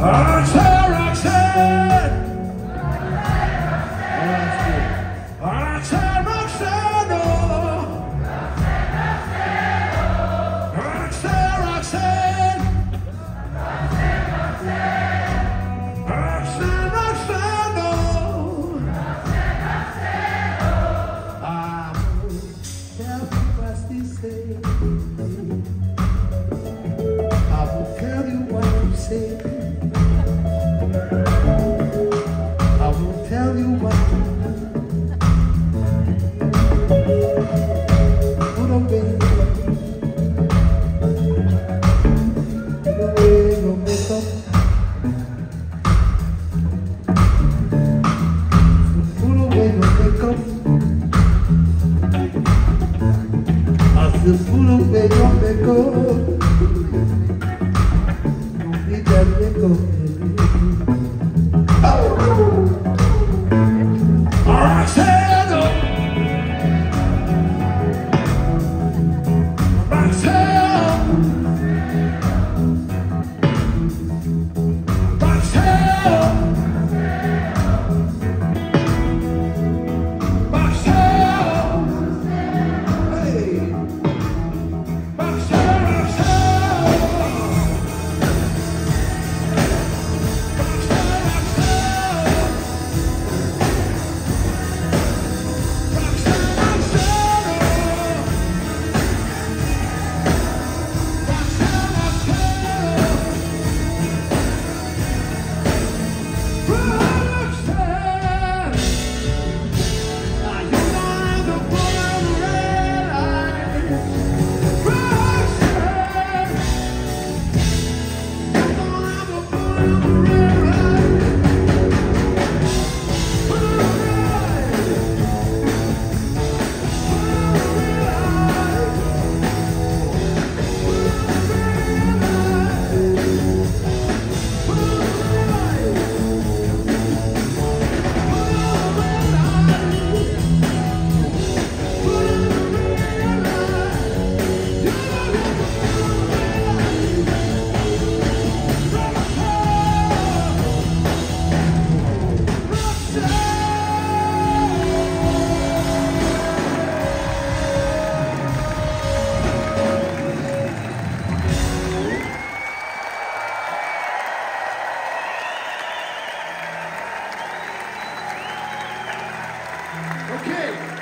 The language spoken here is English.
Arch the fool of a young echo. Don't be that echo. kick.